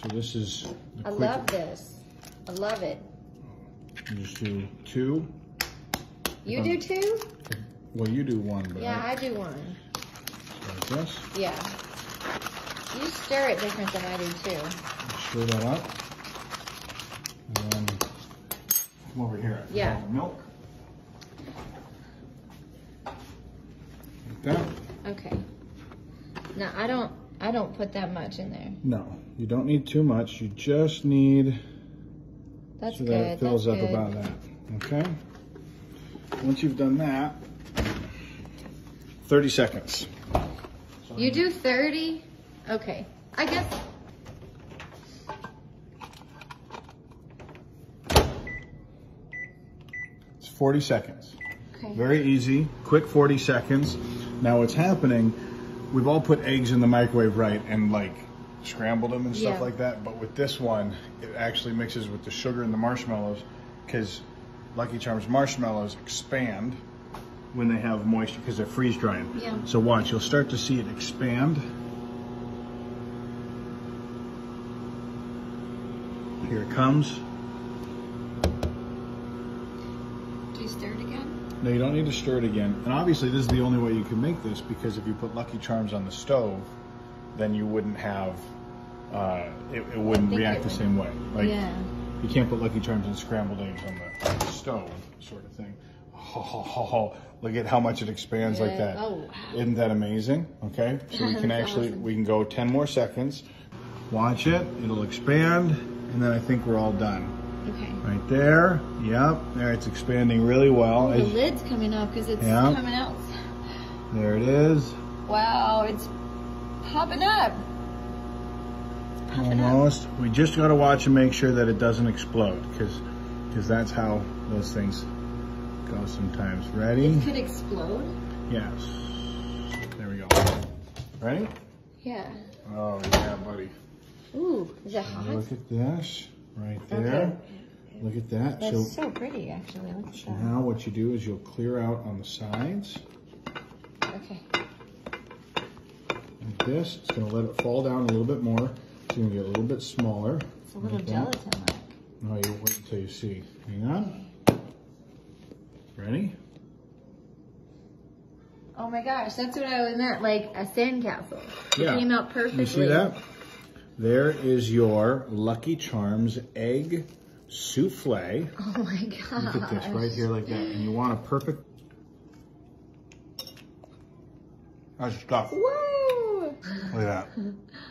So this is I quick. love this. I love it. You just do two. You do um, two? Well, you do one, but Yeah, I, I do one. like this. Yeah. You stir it different than I do too. Stir that up. And then come over here. Yeah. Milk. Like that. Okay. Now I don't I don't put that much in there. No, you don't need too much. You just need That's so good. that it fills That's up good. about that. Okay. Once you've done that, 30 seconds. You do 30? Okay. I guess It's 40 seconds. okay. Very easy, quick 40 seconds. Now what's happening, we've all put eggs in the microwave, right, and like scrambled them and stuff Yeah. like that. But with this one, it actually mixes with the sugar and the marshmallows because Lucky Charms marshmallows expand when they have moisture because they're freeze drying. Yeah. So watch, you'll start to see it expand. Here it comes. Do you stir it again? No, you don't need to stir it again. And obviously, this is the only way you can make this because if you put Lucky Charms on the stove, then you wouldn't have, uh, it, it wouldn't react it the same way. Like, yeah. you can't put Lucky Charms and scrambled eggs on the stove, sort of thing. Ho, ho, ho, ho. Look at how much it expands like Yeah. that. Oh, wow. Isn't that amazing? Okay, so we can actually, awesome. we can go 10 more seconds. Watch it, it'll expand, and then I think we're all done. Okay. Right there, yep, there it's expanding really well. The lid's coming off because it's Yeah. coming out. There it is. Wow, it's popping up. Popping up. Almost. We just got to watch and make sure that it doesn't explode because because that's how those things go sometimes. Ready? It could explode. Yes. There we go. Ready? Yeah. Oh yeah, buddy. Ooh, is it hot? Look at this right there. Okay. Look at that. That's so so, pretty, actually. At that. now what you do is you'll clear out on the sides Okay. like this. It's going to let it fall down a little bit more. It's going to get a little bit smaller. It's a little like gelatin-like. No, you wait until you see. Hang on. Ready? Oh my gosh, that's what I was meant, like a sandcastle. It Yeah. came out perfectly. You see that? There is your Lucky Charms egg souffle. Oh my god. Look at this right here like that. And you want a perfect... That's stuff. Woo! Look at that.